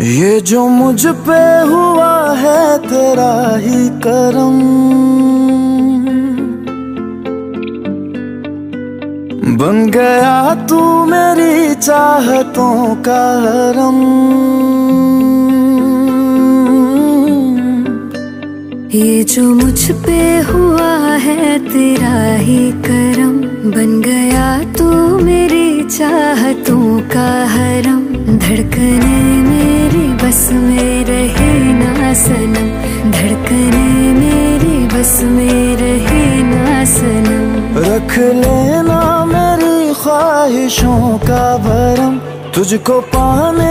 ये जो मुझ पे हुआ है तेरा ही करम। बन गया तू मेरी चाहतों का हरम। ये जो मुझ पे हुआ है तेरा ही करम। बन गया तू मेरी चाहतों का हरम। धड़कने में ना सनम धड़कने मेरी बस में रहे ना सनम रख लेना मेरी ख्वाहिशों का भरम, तुझको पाने